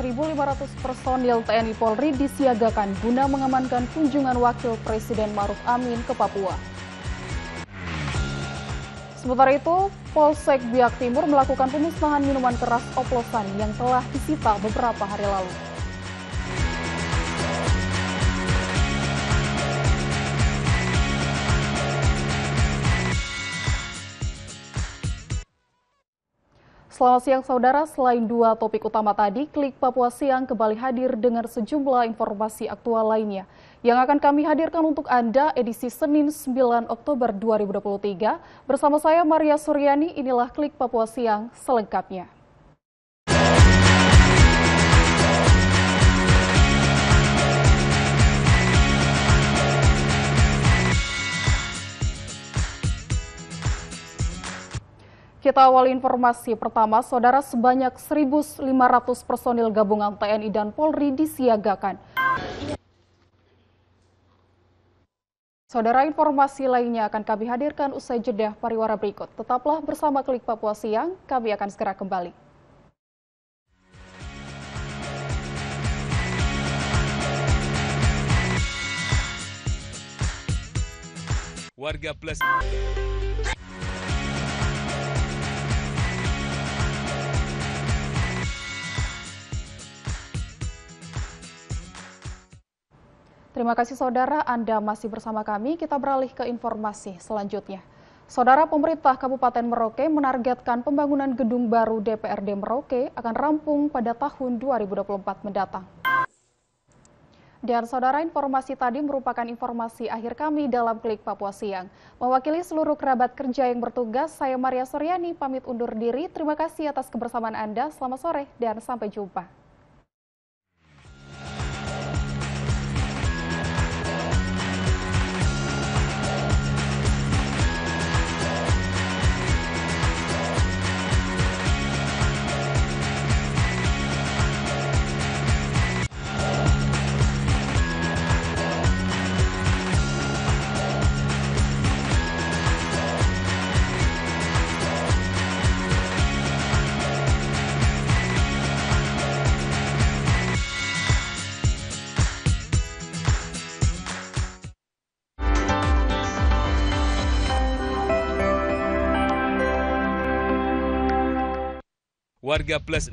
1.500 personil TNI Polri disiagakan guna mengamankan kunjungan Wakil Presiden Maruf Amin ke Papua. Sementara itu, Polsek Biak Timur melakukan pemusnahan minuman keras oplosan yang telah disita beberapa hari lalu. Selamat siang saudara, selain dua topik utama tadi, Klik Papua Siang kembali hadir dengan sejumlah informasi aktual lainnya yang akan kami hadirkan untuk Anda edisi Senin 9 Oktober 2023. Bersama saya Maria Suryani, inilah Klik Papua Siang selengkapnya. Kita awali informasi pertama, saudara sebanyak 1.500 personil gabungan TNI dan Polri disiagakan. Saudara informasi lainnya akan kami hadirkan usai jeda pariwara berikut. Tetaplah bersama Klik Papua Siang, kami akan segera kembali. Warga Plus Terima kasih saudara, Anda masih bersama kami. Kita beralih ke informasi selanjutnya. Saudara pemerintah Kabupaten Merauke menargetkan pembangunan gedung baru DPRD Merauke akan rampung pada tahun 2024 mendatang. Dan saudara informasi tadi merupakan informasi akhir kami dalam Klik Papua Siang. Mewakili seluruh kerabat kerja yang bertugas, saya Maria Suryani pamit undur diri. Terima kasih atas kebersamaan Anda. Selamat sore dan sampai jumpa. Warga Plus